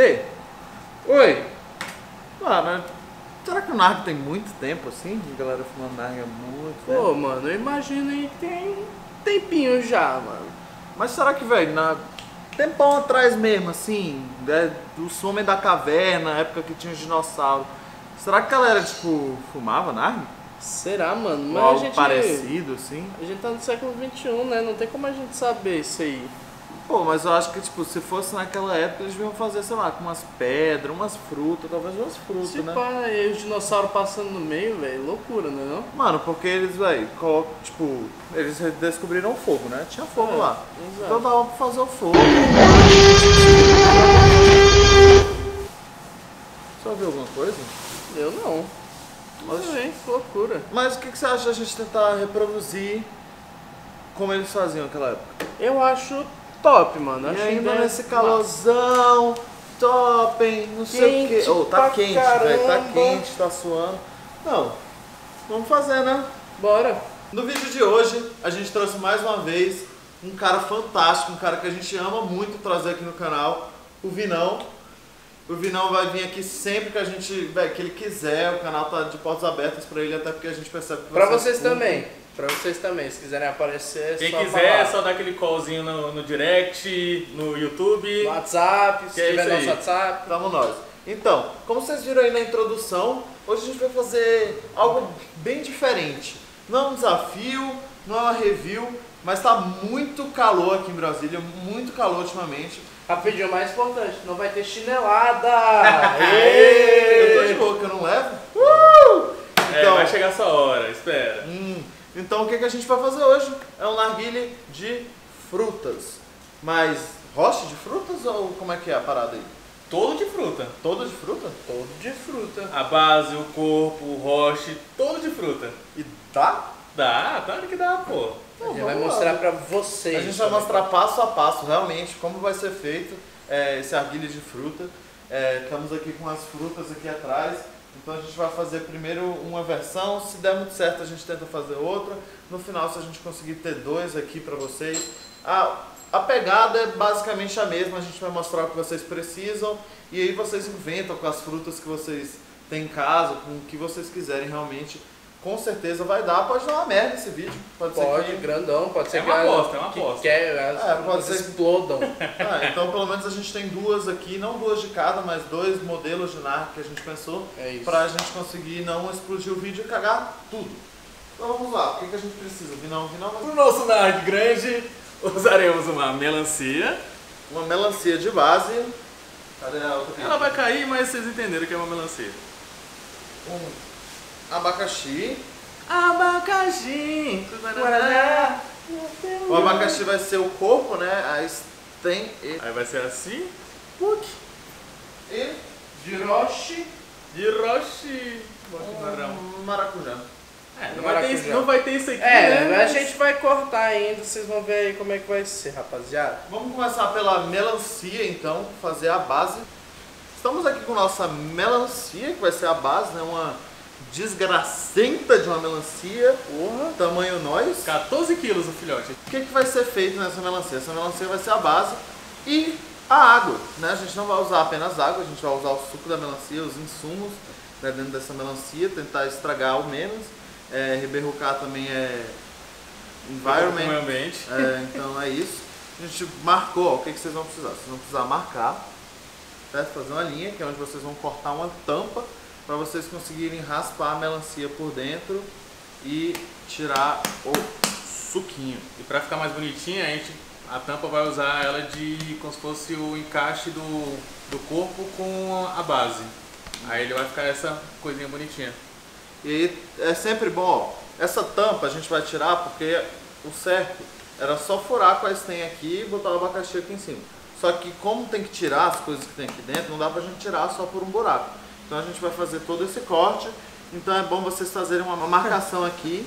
B, Oi. mano, será que o narg tem muito tempo assim? A galera fumando narg há muito tempo? Pô, mano, eu imagino aí que tem um tempinho já, mano. Mas será que, velho, na tempão atrás mesmo, assim, né, do homem da caverna, época que tinha os dinossauros, será que a galera, tipo, fumava narg? Será, mano? Ou Mas a algo gente. parecido, assim? A gente tá no século XXI, né? Não tem como a gente saber isso aí. Pô, mas eu acho que, tipo, se fosse naquela época, eles deviam fazer, sei lá, com umas pedras, umas frutas, talvez umas frutas, Se né? pá, e os dinossauros passando no meio, velho, loucura, né não? Mano, porque eles, velho, colocam, tipo, eles descobriram o fogo, né? Tinha fogo É, lá. exato. Então dava pra fazer o fogo. Você ouviu alguma coisa? Eu não. Mas, Oxe. que loucura. Mas o que, que você acha da gente tentar reproduzir como eles faziam naquela época? Eu acho top, mano. E ainda nesse massa. calorzão, top, hein? Não sei o Quente quê. Oh, tá quente, velho. Tá quente, tá suando. Não, vamos fazer, né? Bora. No vídeo de hoje, a gente trouxe mais uma vez um cara fantástico, um cara que a gente ama muito trazer aqui no canal, o Vinão. O Vinão vai vir aqui sempre que a gente, véi, que ele quiser, o canal tá de portas abertas pra ele, até porque a gente percebe que Pra vocês curtem. também. Pra vocês também. Se quiserem aparecer, é Quem só quiser, é falar. só dar aquele callzinho no, no direct, no YouTube. No WhatsApp, se Que é tiver nosso. WhatsApp. Tamo nós. Então, como vocês viram aí na introdução, hoje a gente vai fazer algo bem diferente. Não é um desafio, não é uma review, mas tá muito calor aqui em Brasília, muito calor ultimamente. Rapidinho, o mais importante, não vai ter chinelada! Eu tô de boa, que eu não levo. Uh! É, Então, vai chegar essa hora, espera. hum, então o que, que a gente vai fazer hoje? É um narguile de frutas. Mas roche de frutas ou como é que é a parada aí? Todo de fruta. Todo de fruta? Todo de fruta. A base, o corpo, o roche, todo de fruta. E dá? Dá, claro que dá, pô. A gente Então, vai mostrar pra vocês. A gente vai mostrar passo a passo realmente como vai ser feito é, esse arguilho de fruta. É, estamos aqui com as frutas aqui atrás. Então a gente vai fazer primeiro uma versão, se der muito certo a gente tenta fazer outra. No final, se a gente conseguir ter dois aqui para vocês. A, a pegada é basicamente a mesma, a gente vai mostrar o que vocês precisam e aí vocês inventam com as frutas que vocês têm em casa, com o que vocês quiserem realmente. Com certeza vai dar, pode dar uma merda esse vídeo. Pode, Pode, ser que grandão, pode ser É que uma a- aposta, é uma que aposta. Quer, as É, pode ser que- explodam. Ah, então pelo menos a gente tem duas aqui, não duas de cada, mas dois modelos de NAR que a gente pensou É isso. pra gente conseguir não explodir o vídeo e cagar tudo. Então vamos lá, o que, que a gente precisa? Vinão, vinão, Pro nosso nard grande, usaremos uma melancia. uma melancia de base. Cadê a outra aqui? Ela vai cair, mas vocês entenderam que é uma melancia. Um abacaxi. Abacaxi. Guaraná. O abacaxi vai ser o corpo, né? Aí tem e, Aí vai ser assim. e Jiroshi. De roche. Maracujá. um maracujá. É, não vai, ter isso, não vai ter isso aqui, É, né? a gente vai cortar ainda, vocês vão ver aí como é que vai ser, rapaziada. Vamos começar pela melancia, então, fazer a base. Estamos aqui com nossa melancia, que vai ser a base, né? Uma desgracenta de uma melancia, Porra. tamanho nós. 14 quilos o filhote. O que, que vai ser feito nessa melancia? Essa melancia vai ser a base e a água, né? A gente não vai usar apenas água, a gente vai usar o suco da melancia, os insumos né, dentro dessa melancia, tentar estragar ao menos. É, Ribeirrucar também é environment, meio ambiente. é, então é isso. A gente marcou, ó, o que, que vocês vão precisar? Vocês vão precisar marcar, certo? Fazer uma linha, que é onde vocês vão cortar uma tampa para vocês conseguirem raspar a melancia por dentro e tirar o suquinho. E pra ficar mais bonitinha, a gente a tampa vai usar ela de como se fosse o encaixe do, do corpo com a base. Aí ele vai ficar essa coisinha bonitinha. E é sempre bom, ó, essa tampa a gente vai tirar porque o certo era só furar quais tem aqui e botar o abacaxi aqui em cima. Só que como tem que tirar as coisas que tem aqui dentro, não dá pra gente tirar só por um buraco. Então a gente vai fazer todo esse corte. Então é bom vocês fazerem uma marcação aqui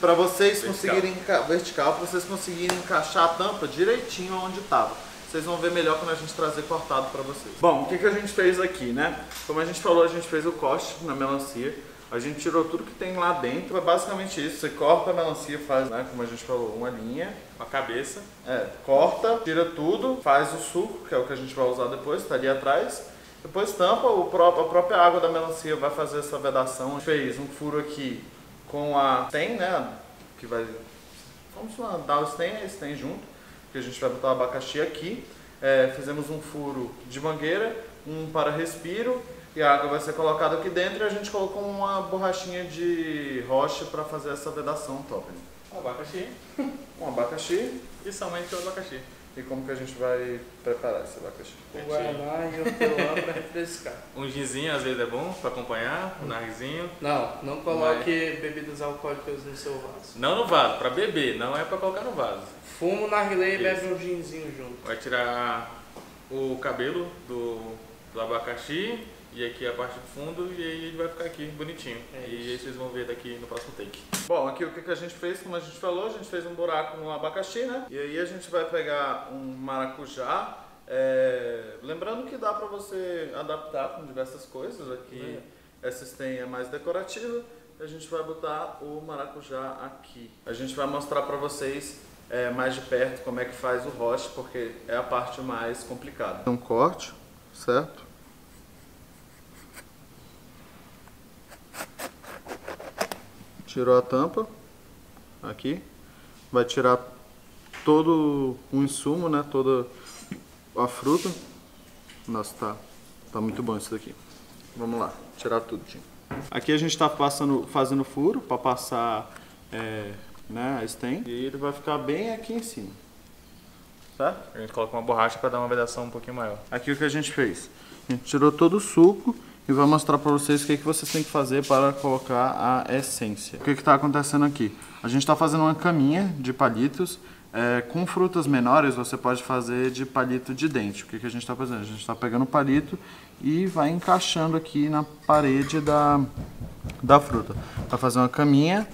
para vocês Vertical. conseguirem vertical, para vocês conseguirem encaixar a tampa direitinho onde estava. Vocês vão ver melhor quando a gente trazer cortado para vocês. Bom, o que, que a gente fez aqui, né? Como a gente falou, a gente fez o corte na melancia. A gente tirou tudo que tem lá dentro. É basicamente isso. Você corta a melancia, faz, né, como a gente falou, uma linha. Com a cabeça. É, corta, tira tudo, faz o suco, que é o que a gente vai usar depois, tá ali atrás. Depois tampa, o pró a própria água da melancia vai fazer essa vedação. A gente fez um furo aqui com a stem, né, que vai... Vamos lá, dar o stem, a stem junto, que a gente vai botar o abacaxi aqui. É, fizemos um furo de mangueira, um para respiro e a água vai ser colocada aqui dentro e a gente colocou uma borrachinha de rocha para fazer essa vedação top. Abacaxi. Um abacaxi. E somente o abacaxi. E como que a gente vai preparar esse abacaxi? O Guaraná e hortelã pra refrescar. Um ginzinho às vezes é bom para acompanhar, um narguizinho. Não, não coloque bebidas alcoólicas no seu vaso. Não no vaso, para beber, não é para colocar no vaso. Fuma o narguilé e bebe um ginzinho junto. Vai tirar o cabelo do, do abacaxi e aqui a parte do fundo e aí ele vai ficar aqui bonitinho. É e aí vocês vão ver daqui no próximo take. Bom, aqui o que, que a gente fez, como a gente falou, a gente fez um buraco no abacaxi, né? E aí a gente vai pegar um maracujá. é, Lembrando que dá pra você adaptar com diversas coisas. Aqui essa stem é mais decorativa. A gente vai botar o maracujá aqui. A gente vai mostrar pra vocês é, mais de perto como é que faz o roche, porque é a parte mais complicada. Um corte, certo? Tirou a tampa aqui. Vai tirar todo o insumo, né? Toda a fruta. Nossa, tá, tá muito bom isso daqui. Vamos lá, tirar tudo. Tim. Aqui a gente tá passando, fazendo furo para passar é, né, a stem. E ele vai ficar bem aqui em cima. Certo? A gente coloca uma borracha para dar uma vedação um pouquinho maior. Aqui o que a gente fez? A gente tirou todo o suco e vai mostrar para vocês o que, que vocês têm que fazer para colocar a essência. O que está acontecendo aqui? A gente está fazendo uma caminha de palitos. é, com frutas menores você pode fazer de palito de dente. O que, que a gente está fazendo? A gente está pegando o palito e vai encaixando aqui na parede da, da fruta. Vai fazer uma caminha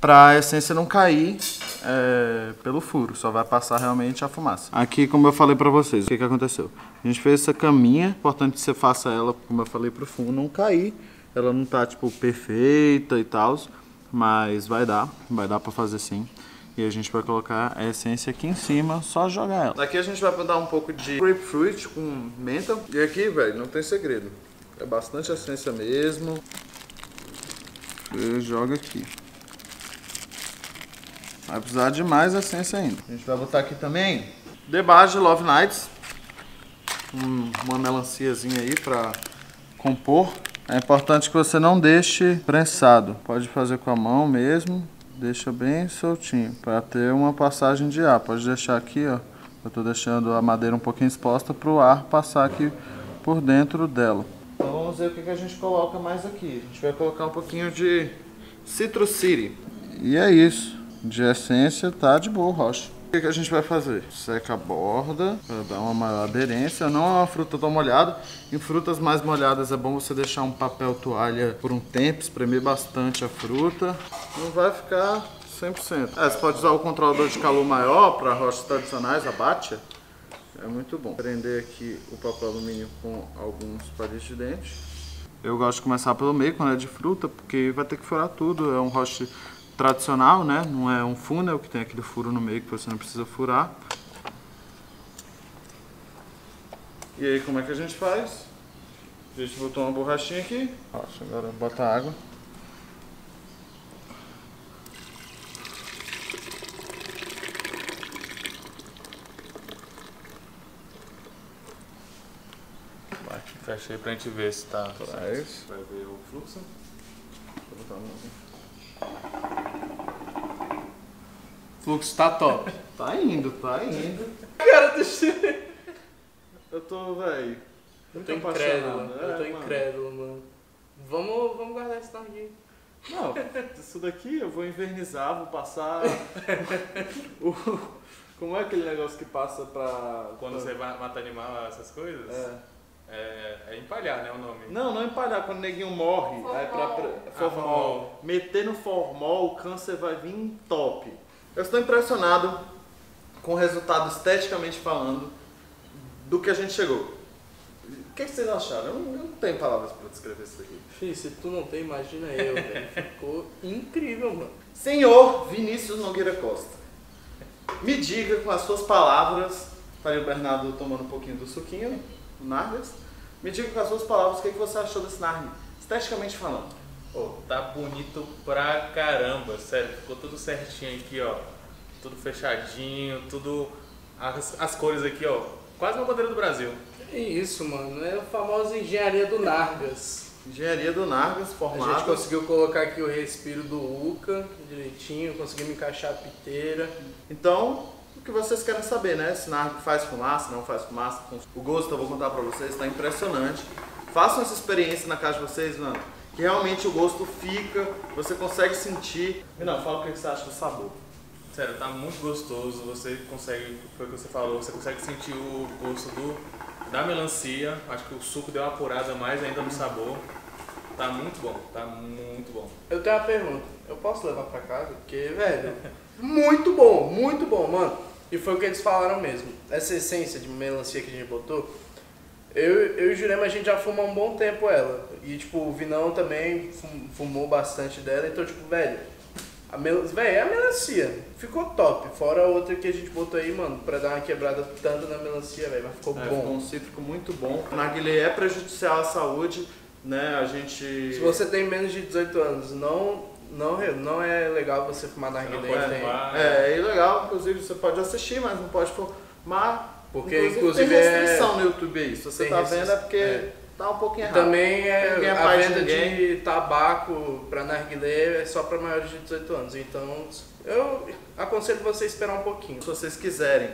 para a essência não cair é, pelo furo, só vai passar realmente a fumaça. Aqui, como eu falei para vocês, o que, que aconteceu? A gente fez essa caminha, importante que você faça ela, como eu falei, para o fundo não cair. Ela não tá tipo perfeita e tal, mas vai dar, vai dar para fazer sim. E a gente vai colocar a essência aqui em cima, só jogar ela. Daqui a gente vai dar um pouco de grapefruit com menta. E aqui, velho, não tem segredo. É bastante essência mesmo. Você joga aqui. Vai precisar de mais essência ainda. A gente vai botar aqui também Debage Love Nights. Um- uma melanciazinha aí pra compor. É importante que você não deixe prensado. Pode fazer com a mão mesmo. Deixa bem soltinho para ter uma passagem de ar. Pode deixar aqui, ó. Eu tô deixando a madeira um pouquinho exposta para o ar passar aqui por dentro dela. Então vamos ver o que que a gente coloca mais aqui. A gente vai colocar um pouquinho de Citrus City. E é isso. De essência tá de boa, rocha. O que, a gente vai fazer? Seca a borda para dar uma maior aderência. Não é uma fruta tão molhada. Em frutas mais molhadas é bom você deixar um papel toalha por um tempo, espremer bastante a fruta. Não vai ficar 100%. É, você pode usar o controlador de calor maior para rochas tradicionais, a Batia. É muito bom. Prender aqui o papel alumínio com alguns palitos de dente. Eu gosto de começar pelo meio quando é de fruta, porque vai ter que furar tudo. É um roche tradicional, né? Não é um funnel que tem aquele furo no meio que você não precisa furar. E aí, como é que a gente faz? A gente botou uma borrachinha aqui. Rocha, agora bota água. Vai, fecha aí pra gente ver se tá. Vai ver o fluxo. Vou botar a mão. Fluxo tá top. Tá indo, tá indo. Cara, deixa eu... Eu tô, véi. Eu tô incrédulo, apaixonado. eu tô É, mano. incrédulo, mano. Vamos, vamos guardar esse narguilho. Não, isso daqui eu vou invernizar, vou passar. o, como é aquele negócio que passa pra. Quando pra- você vai matar animal, essas coisas, É. é, é empalhar, né? O nome. Não, não empalhar, quando o neguinho morre, aí pra, pra, Ah, formol. formol. Meter no formol, o câncer vai vir top. Eu estou impressionado com o resultado esteticamente falando do que a gente chegou. O que, que vocês acharam? Eu não, eu não tenho palavras para descrever isso aqui. Fih, se tu não tem, imagina eu, velho. Ficou incrível, mano. Senhor Vinícius Nogueira Costa, me diga com as suas palavras, tá aí o Bernardo tomando um pouquinho do suquinho, do Nargas, me diga com as suas palavras o que, que você achou desse Narg, esteticamente falando. Pô, tá bonito pra caramba, sério, ficou tudo certinho aqui, ó. Tudo fechadinho, tudo. As, as cores aqui, ó. Quase uma bandeira do Brasil. É isso, mano. É a famosa engenharia do Nargas. Engenharia do Nargas, A formado. gente conseguiu colocar aqui o respiro do Uca direitinho, conseguimos encaixar a piteira. Então, o que vocês querem saber, né? Se Narg faz fumaça, não faz fumaça. O gosto, eu vou contar pra vocês, está impressionante. Façam essa experiência na casa de vocês, mano. Que realmente o gosto fica, você consegue sentir. Não, fala o que você acha do sabor. Sério, tá muito gostoso. Você consegue, foi o que você falou, você consegue sentir o gosto do, da melancia. Acho que o suco deu uma apurada mais ainda no sabor. Tá muito bom, tá muito bom. Eu tenho uma pergunta. Eu posso levar pra casa? Porque, velho, muito bom, muito bom, mano. E foi o que eles falaram mesmo. Essa essência de melancia que a gente botou, eu, eu e o Jurema a gente já fuma há um bom tempo ela. E, tipo, o Vinão também fum- fumou bastante dela. Então, tipo, velho, a mel... velho, é a melancia. Ficou top. Fora a outra que a gente botou aí, mano, pra dar uma quebrada tanto na melancia, velho. Mas ficou É, bom. ficou um cítrico muito bom. O narguilé é prejudicial à saúde, né? A gente. Se você tem menos de 18 anos, não, não, não é legal você fumar narguilé. É, é ilegal, inclusive você pode assistir, mas não pode fumar. Porque, inclusive, tem restrição é- no YouTube aí. Se você tem tá vendo é porque é. tá um pouquinho E errado. também é é a de venda ninguém. de tabaco para narguilé é só para maiores de 18 anos. Então, eu aconselho você a esperar um pouquinho. Se vocês quiserem,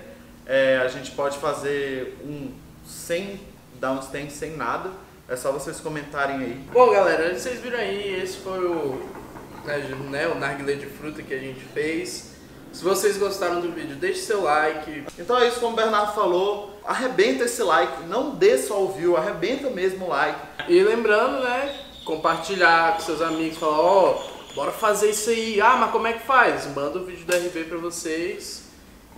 é, a gente pode fazer um sem downstand, sem nada. É só vocês comentarem aí. Bom, galera, vocês viram aí, esse foi o, né, o narguilé de fruta que a gente fez. Se vocês gostaram do vídeo, deixe seu like. Então é isso, como o Bernardo falou, arrebenta esse like, não dê só o view, arrebenta mesmo o like. E lembrando, né, compartilhar com seus amigos, falar, ó, bora fazer isso aí. Ah, mas como é que faz? Manda o vídeo do RB pra vocês.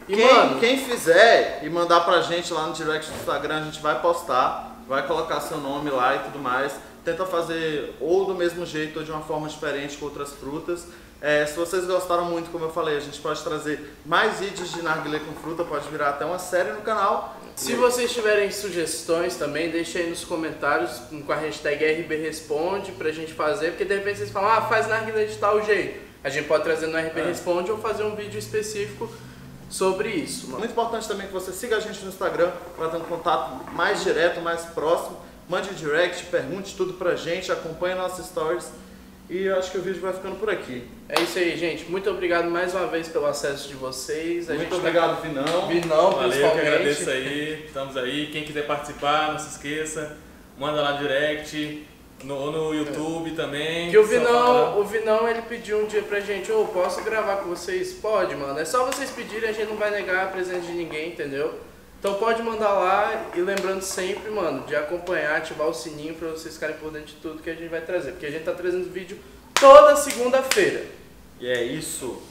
E, Quem, mano, quem fizer e mandar pra gente lá no direct do Instagram, a gente vai postar, vai colocar seu nome lá e tudo mais. Tenta fazer ou do mesmo jeito ou de uma forma diferente com outras frutas. É, se vocês gostaram muito, como eu falei, a gente pode trazer mais vídeos de narguilé com fruta, pode virar até uma série no canal. Se vocês tiverem sugestões também, deixa aí nos comentários com a hashtag RBResponde pra gente fazer, porque de repente vocês falam, ah, faz narguilé de tal jeito. A gente pode trazer no RB É. Responde ou fazer um vídeo específico sobre isso, mano. Muito importante também que você siga a gente no Instagram para ter um contato mais direto, mais próximo. Mande um direct, pergunte tudo pra gente, acompanhe nossas stories. E eu acho que o vídeo vai ficando por aqui. É isso aí, gente. Muito obrigado mais uma vez pelo acesso de vocês. A Muito gente tá obrigado, Vinão. Vinão, Valeu, que agradeço aí. Estamos aí. Quem quiser participar, não se esqueça. Manda lá no direct. No, no YouTube também. Que o. Vinão, o Vinão, ele pediu um dia pra gente, ô, posso gravar com vocês? Pode, mano. É só vocês pedirem, a gente não vai negar a presença de ninguém, entendeu? Então pode mandar lá e lembrando sempre, mano, de acompanhar, ativar o sininho pra vocês ficarem por dentro de tudo que a gente vai trazer. Porque a gente tá trazendo vídeo toda segunda-feira. E é isso.